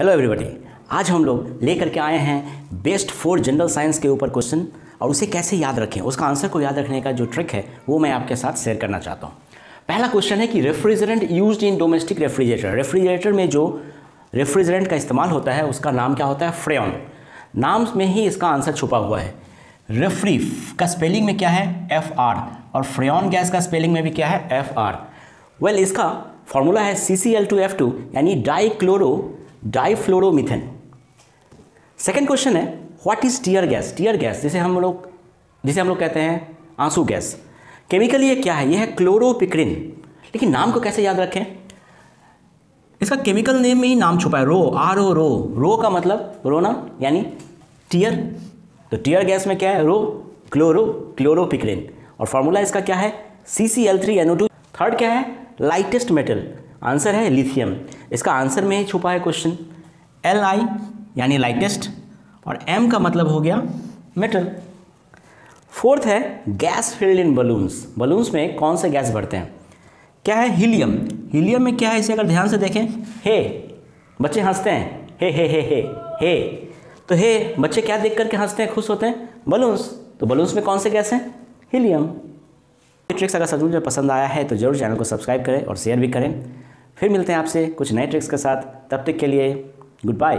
Hello everybody आज हम लोग लेकर के आए हैं बेस्ट फोर जनरल साइंस के ऊपर क्वेश्चन और उसे कैसे याद रखें? उसका आंसर को याद रखने का जो ट्रिक है, वो मैं आपके साथ शेयर करना चाहता हूँ। पहला क्वेश्चन है कि refrigerant used in domestic refrigerator refrigerator में जो रेफ्रिजरेंट का इस्तेमाल होता है, उसका नाम क्या होता है? फ्रेन नाम में ही इसका आंसर छुपा हुआ है। रेफ्री का स्पेलिंग में क्या है? एफ़ आर और फ्रेन गैस का स्पेलिंग में भी क्या है? एफ़ आर वेल इसका फॉर्मूला है C C L two F two यानी die chloro difluoromethane second question है what is tear gas tear gas जिसे हम लोग, जिसे हम लोग कहते हैं आँसू गैस। केमिकली ये क्या है? ये है क्लोरोपिक्रिन लेकिन नाम को कैसे याद रखें? इसका केमिकल नेम में ही नाम छुपा है, रो, आर ओ, रो। रो का मतलब रोना यानी टीयर तो टीयर गैस में क्या है? रो क्लोरो क्लोरोपिक्रिन और फॉर्मूला इसका क्या है? C C L three N O two third क्या है? लाइटेस्ट मेटल आंसर है लिथियम इसका आंसर में ही छुपा है क्वेश्चन। एल आई यानी लाइटेस्ट और एम का मतलब हो गया मेटल फोर्थ है gas filled in balloons balloons में कौन से गैस भरते हैं? क्या है? हीलियम हीलियम में क्या है? इसे अगर ध्यान से देखें, हे। बच्चे हँसते हैं। हे हे हे हे हे। तो हे, बच्चे क्या देख करके हँसते हैं? खुश होते हैं। बलून्स तो बलून्स में कौन से गैस हैं? हीलियम ट्रिक्स अगर सच में पसंद आया है तो ज़रूर चैनल को सब्सक्राइब करें और शेयर भी करें। फिर मिलते हैं आपसे कुछ नए ट्रिक्स के साथ। तब तक के लिए गुड बाय